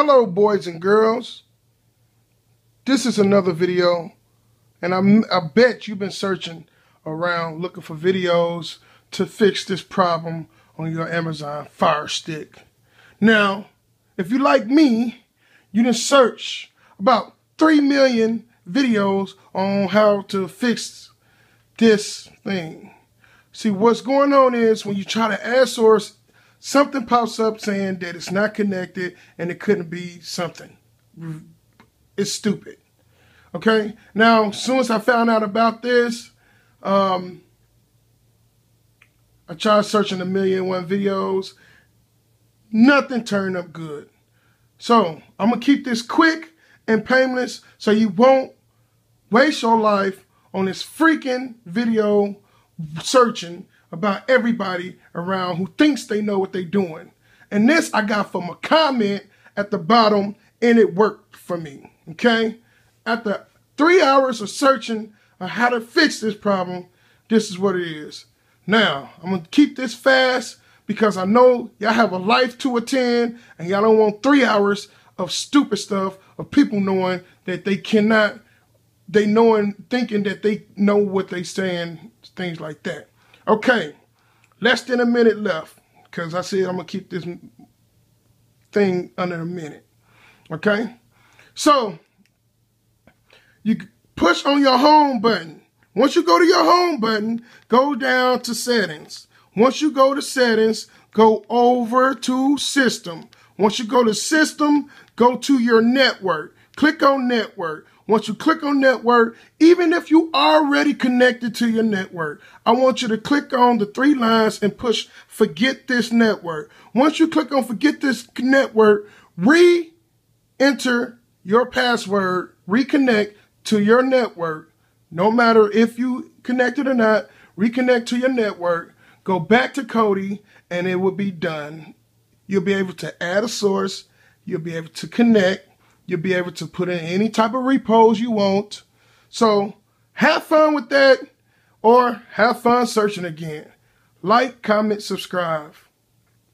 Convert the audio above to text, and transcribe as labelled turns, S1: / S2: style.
S1: Hello, boys and girls. This is another video, and I'm, I bet you've been searching around looking for videos to fix this problem on your Amazon Fire Stick. Now, if you like me, you can search about 3 million videos on how to fix this thing. See, what's going on is when you try to add source something pops up saying that it's not connected and it couldn't be something. It's stupid. Okay. Now, as soon as I found out about this, um, I tried searching a million one videos. Nothing turned up good. So I'm gonna keep this quick and painless so you won't waste your life on this freaking video searching about everybody around who thinks they know what they're doing. And this I got from a comment at the bottom and it worked for me. Okay? After three hours of searching on how to fix this problem, this is what it is. Now, I'm going to keep this fast because I know y'all have a life to attend and y'all don't want three hours of stupid stuff of people knowing that they cannot, they knowing, thinking that they know what they saying, things like that. Okay, less than a minute left because I said I'm going to keep this thing under a minute. Okay, so you push on your home button. Once you go to your home button, go down to settings. Once you go to settings, go over to system. Once you go to system, go to your network. Click on network. Once you click on network, even if you already connected to your network, I want you to click on the three lines and push forget this network. Once you click on forget this network, re-enter your password, reconnect to your network. No matter if you connected or not, reconnect to your network, go back to Kodi, and it will be done. You'll be able to add a source. You'll be able to connect You'll be able to put in any type of repos you want. So have fun with that or have fun searching again. Like, comment, subscribe.